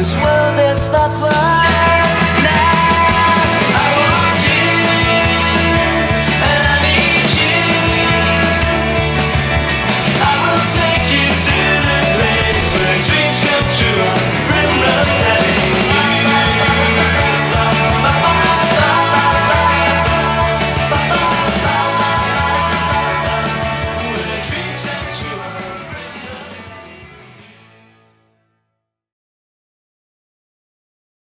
this world is not what